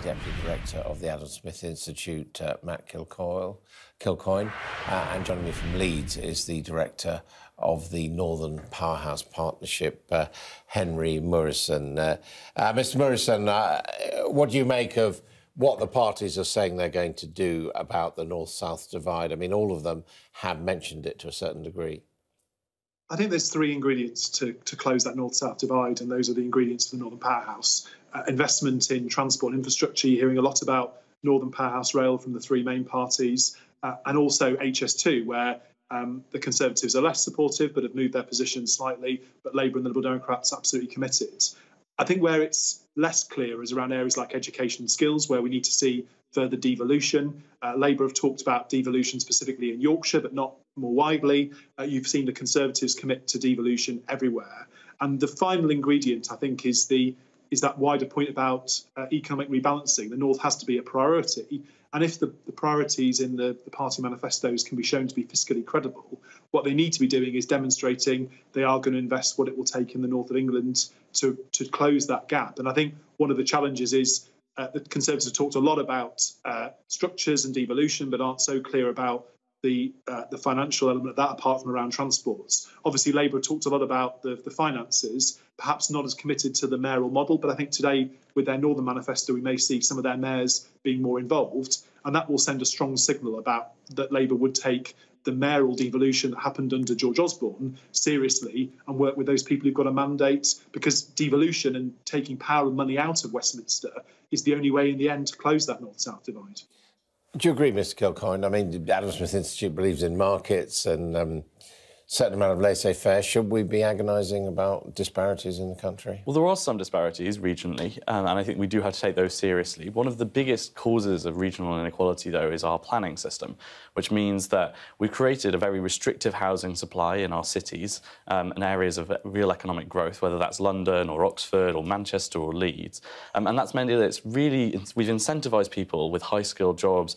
Deputy Director of the Adam Smith Institute, uh, Matt Kilcoyle, Kilcoyne, uh, and joining me from Leeds is the Director of the Northern Powerhouse Partnership, uh, Henry Murison. Uh, uh, Mr. Murison, uh, what do you make of what the parties are saying they're going to do about the North-South divide? I mean, all of them have mentioned it to a certain degree. I think there's three ingredients to, to close that north-south divide, and those are the ingredients for the Northern Powerhouse. Uh, investment in transport infrastructure. You're hearing a lot about Northern Powerhouse Rail from the three main parties, uh, and also HS2, where um, the Conservatives are less supportive but have moved their position slightly, but Labour and the Liberal Democrats absolutely committed. I think where it's less clear is around areas like education and skills, where we need to see further devolution. Uh, Labour have talked about devolution specifically in Yorkshire, but not more widely. Uh, you've seen the Conservatives commit to devolution everywhere. And the final ingredient, I think, is the is that wider point about uh, economic rebalancing. The North has to be a priority. And if the, the priorities in the, the, party manifestos can be shown to be fiscally credible, what they need to be doing is demonstrating they are going to invest what it will take in the north of England to, to close that gap. And I think one of the challenges is uh, the Conservatives have talked a lot about uh, structures and devolution, but aren't so clear about the uh, the financial element of that, apart from around transports. Obviously, Labour talked a lot about the, the finances, perhaps not as committed to the mayoral model, but I think today, with their Northern Manifesto, we may see some of their mayors being more involved, and that will send a strong signal about that Labour would take the mayoral devolution that happened under George Osborne seriously and work with those people who've got a mandate because devolution and taking power and money out of Westminster is the only way in the end to close that north south divide. Do you agree, Mr. Kilcoyne? I mean, the Adam Smith Institute believes in markets and um, certain amount of laissez-faire. Should we be agonising about disparities in the country? Well, there are some disparities regionally, um, and I think we do have to take those seriously. One of the biggest causes of regional inequality, though, is our planning system, which means that we've created a very restrictive housing supply in our cities um, and areas of real economic growth, whether that's London or Oxford or Manchester or Leeds. Um, and that's meant that it's really, we've incentivised people with high-skilled jobs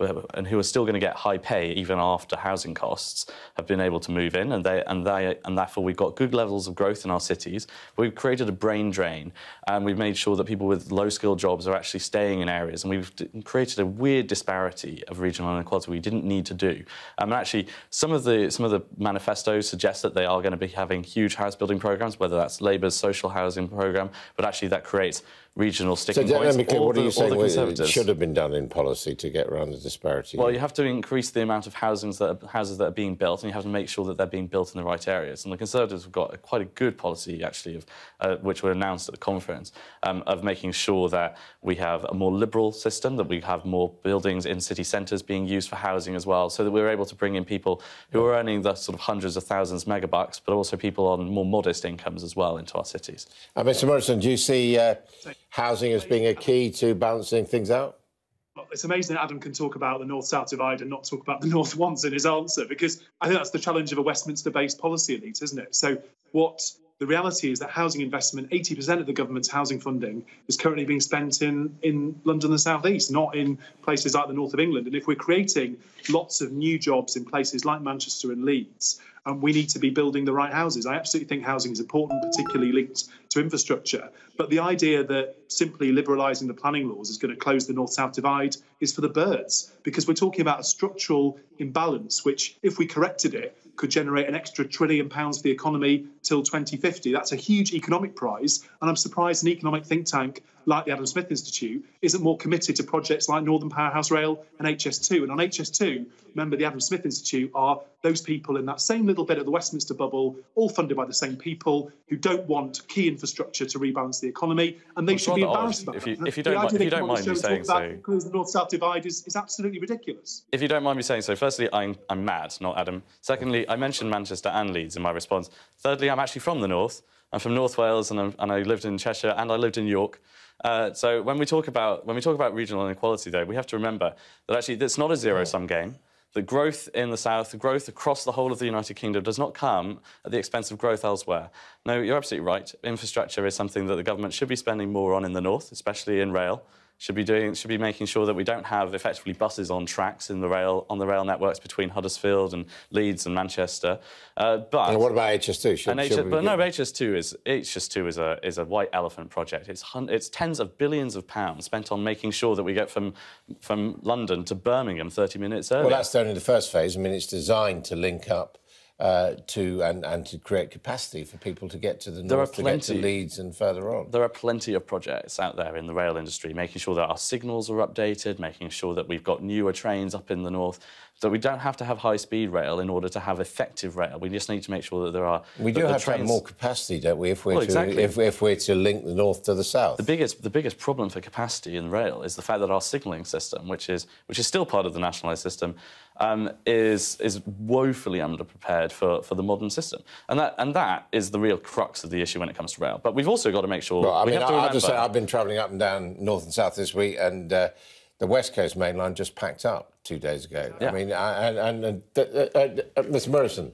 uh, and who are still going to get high pay even after housing costs have been able to move move in, and they and they and therefore we've got good levels of growth in our cities. We've created a brain drain, and we've made sure that people with low-skilled jobs are actually staying in areas, and we've created a weird disparity of regional inequality we didn't need to do. Um, and actually, some of the some of the manifestos suggest that they are going to be having huge house building programs, whether that's Labour's social housing program, but actually that creates regional sticking so, points. So, what the, are you saying it should have been done in policy to get around the disparity? Well, you have to increase the amount of housings that are, houses that are being built, and you have to make sure that they're being built in the right areas. And the Conservatives have got a, quite a good policy, actually, of, uh, which were announced at the conference, um, of making sure that we have a more liberal system, that we have more buildings in city centres being used for housing as well, so that we're able to bring in people who are earning the sort of hundreds of thousands megabucks, but also people on more modest incomes as well into our cities. Uh, Mr Murison, do you see uh, housing as being a key to balancing things out? it's amazing that Adam can talk about the north-south divide and not talk about the north wants in his answer because I think that's the challenge of a Westminster-based policy elite, isn't it? So what the reality is that housing investment, 80% of the government's housing funding is currently being spent in, in London and the South East, not in places like the north of England. And if we're creating lots of new jobs in places like Manchester and Leeds, and we need to be building the right houses. I absolutely think housing is important, particularly linked to infrastructure. But the idea that simply liberalising the planning laws is going to close the north south divide is for the birds, because we're talking about a structural imbalance, which, if we corrected it, could generate an extra trillion pounds for the economy till 2050. That's a huge economic prize. And I'm surprised an economic think tank like the Adam Smith Institute isn't more committed to projects like Northern Powerhouse Rail and HS2. And on HS2, remember the Adam Smith Institute are those people in that same little bit of the Westminster bubble, all funded by the same people who don't want key infrastructure to rebalance the economy, and they well, should be embarrassed about if you, If you don't, mind, if you don't mind me saying so, because the north-south divide is, is absolutely ridiculous. If you don't mind me saying so, firstly, I'm, I'm Matt, not Adam. Secondly, I mentioned Manchester and Leeds in my response. Thirdly, I'm actually from the north. I'm from North Wales, and, and i lived in Cheshire, and I lived in York. Uh, so when we talk about when we talk about regional inequality, though, we have to remember that actually it's not a zero-sum game. The growth in the south, the growth across the whole of the United Kingdom, does not come at the expense of growth elsewhere. No, you're absolutely right. Infrastructure is something that the government should be spending more on in the north, especially in rail should be doing should be making sure that we don't have effectively buses on tracks in the rail on the rail networks between Huddersfield and Leeds and Manchester. Uh, but and what about HS2? Should, HS, should but no, HS2 is HS2 is a is a white elephant project. It's it's tens of billions of pounds spent on making sure that we get from from London to Birmingham 30 minutes earlier. Well, that's only the first phase. I mean, it's designed to link up uh, to and, and to create capacity for people to get to the there north, to get to Leeds and further on. There are plenty of projects out there in the rail industry, making sure that our signals are updated, making sure that we've got newer trains up in the north, that we don't have to have high-speed rail in order to have effective rail. We just need to make sure that there are. We do have trains... to have more capacity, don't we? If we're well, exactly. to if, if, we're to link the north to the south. The biggest the biggest problem for capacity in rail is the fact that our signalling system, which is which is still part of the nationalised system, um, is is woefully underprepared for, for the modern system, and that and that is the real crux of the issue when it comes to rail. But we've also got to make sure. Well, I mean, I, I'll just say I've been travelling up and down north and south this week, and. Uh, the West Coast main line just packed up two days ago. Yeah. I mean, and, and, and uh, uh, uh, Mr. Murison.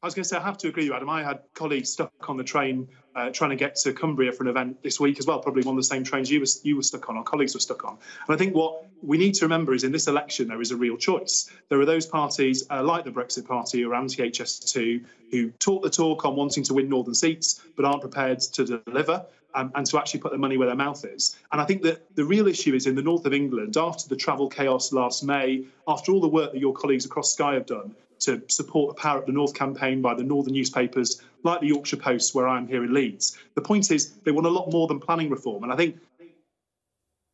I was going to say, I have to agree with Adam. I had colleagues stuck on the train uh, trying to get to Cumbria for an event this week as well, probably one of the same trains you were, you were stuck on, our colleagues were stuck on. And I think what we need to remember is in this election, there is a real choice. There are those parties, uh, like the Brexit Party, or anti HS2, who talk the talk on wanting to win northern seats, but aren't prepared to deliver and to actually put their money where their mouth is. And I think that the real issue is in the north of England, after the travel chaos last May, after all the work that your colleagues across Sky have done to support the Power Up the North campaign by the northern newspapers, like the Yorkshire Post, where I'm here in Leeds. The point is, they want a lot more than planning reform. And I think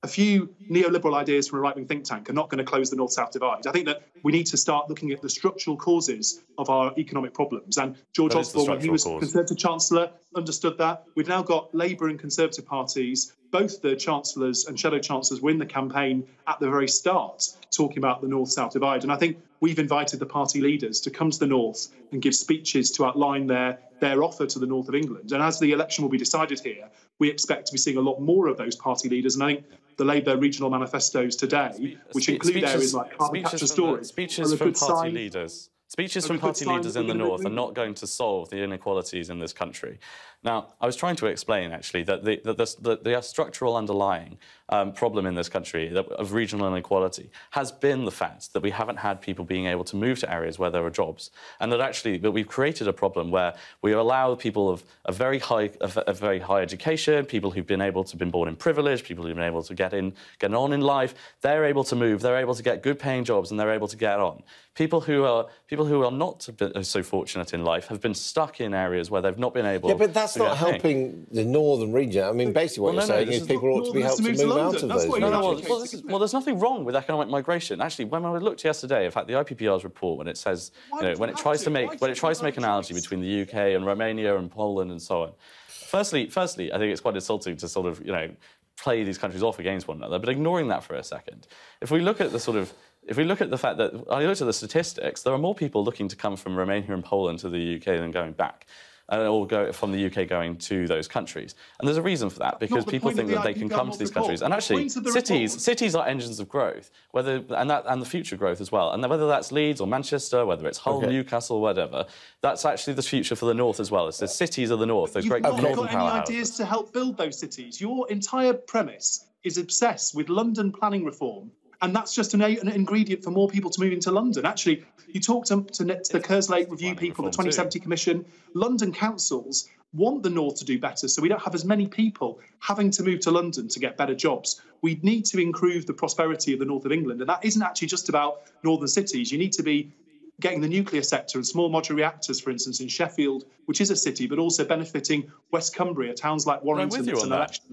a few neoliberal ideas from a right wing think tank are not going to close the north south divide. I think that we need to start looking at the structural causes of our economic problems. And George Osborne, when he was cause. Conservative Chancellor, understood that. We've now got Labour and Conservative parties, both the Chancellors and Shadow Chancellors were in the campaign at the very start talking about the north south divide. And I think we've invited the party leaders to come to the north and give speeches to outline their, their offer to the north of England. And as the election will be decided here, we expect to be seeing a lot more of those party leaders. And I think the Labour regional manifestos today, which include speeches, areas like carbon capture storage, speeches from party sign. leaders. Speeches from party leaders in the north are not going to solve the inequalities in this country. Now, I was trying to explain, actually, that the, that the, the structural underlying um, problem in this country of regional inequality has been the fact that we haven't had people being able to move to areas where there are jobs, and that actually that we've created a problem where we allow people of a very high, of a very high education, people who've been able to been born in privilege, people who've been able to get in, get on in life, they're able to move, they're able to get good paying jobs, and they're able to get on. People who are people who are not uh, so fortunate in life have been stuck in areas where they've not been able. Yeah, but that's not helping the northern region. I mean, basically, what well, you're no, saying no, is people ought to be helped to move, to out of those. No, no, well, well, is, well, there's nothing wrong with economic migration. Actually, when I looked yesterday, in fact, the IPPR's report, when it says, you know, when it tries to, to make when it tries to make an analogy between the UK and Romania and Poland and so on. Firstly, firstly, I think it's quite insulting to sort of, you know, play these countries off against one another. But ignoring that for a second, if we look at the sort of if we look at the fact that I looked at the statistics, there are more people looking to come from Romania and Poland to the UK than going back uh, or go from the UK going to those countries. And there's a reason for that because people think that they can come to these countries. And actually, cities cities are engines of growth, whether and that and the future growth as well. And whether that's Leeds or Manchester, whether it's Hull, okay. Newcastle, whatever, that's actually the future for the north as well. It's the cities of the north, those You've great not got any ideas to help build those cities. Your entire premise is obsessed with London planning reform and that's just an, an, ingredient for more people to move into London. Actually, you talk to, to, to the Kerslake Review people, the 2070 too. Commission, London councils want the North to do better, so we don't have as many people having to move to London to get better jobs. We need to improve the prosperity of the North of England, and that isn't actually just about northern cities. You need to be getting the nuclear sector and small modular reactors, for instance, in Sheffield, which is a city, but also benefiting West Cumbria, towns like Warrington. I'm election.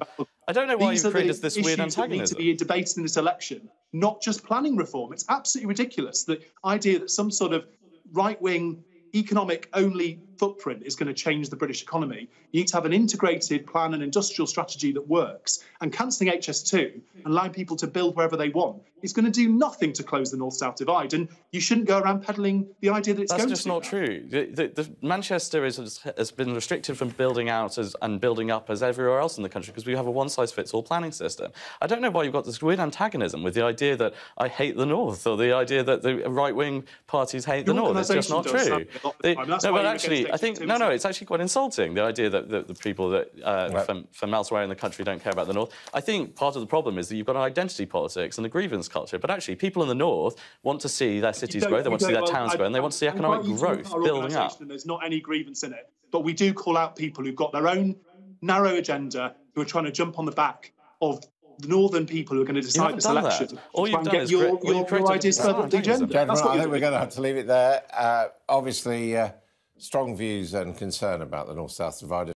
I don't know why These you created this weird antagonism. That need to be debated in this election, not just planning reform. It's absolutely ridiculous. The idea that some sort of right-wing economic only footprint is going to change the British economy. You need to have an integrated plan and industrial strategy that works. And cancelling HS2 and allowing people to build wherever they want is going to do nothing to close the north-south divide. And you shouldn't go around peddling the idea that it's That's going to. That's just not true. The, the, the Manchester is, has been restricted from building out as, and building up as everywhere else in the country because we have a one-size-fits-all planning system. I don't know why you've got this weird antagonism with the idea that I hate the north or the idea that the right-wing parties hate the north. It's just not true. no, but actually, I think no, no. It's actually quite insulting. The idea that the, the people that uh, right. from, from elsewhere in the country don't care about the north. I think part of the problem is that you've got an identity politics and a grievance culture. But actually, people in the north want to see their cities grow. They want to see their well, towns I, grow, and they want to see economic growth building up. And there's not any grievance in it, but we do call out people who've got their own narrow agenda who are trying to jump on the back of the northern people who are going to decide this election. That. All you've done is your, your, your ideas further the agenda. Gentlemen, I think we're going to have to leave it there. Uh, obviously, uh, strong views and concern about the north-south divide.